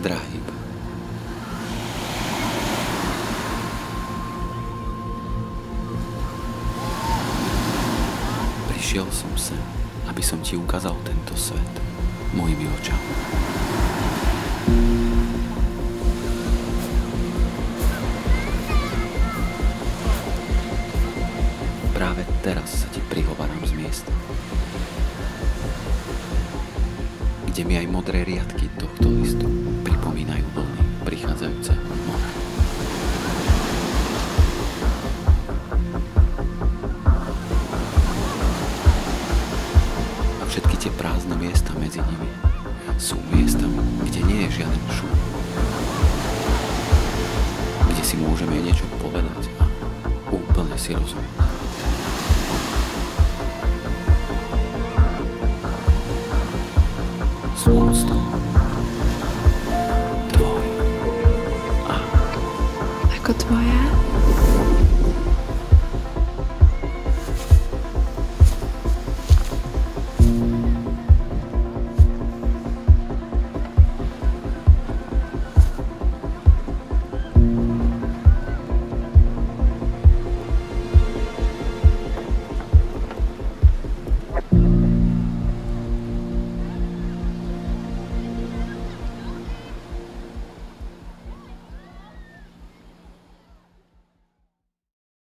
drahý Prišiel som sem, aby som ti ukázal tento svet mojimi očami. Práve teraz sa ti prihováram z miesta, kde mi aj modré riadky tohto listu pripomínajú vlny prichádzajúceho mora. A všetky tie prázdne miesta medzi nimi sú miestami, kde nie je žiaden šum. Kde si môžeme niečo povedať a úplne si rozumieť. Svodstvo. ako tvoja.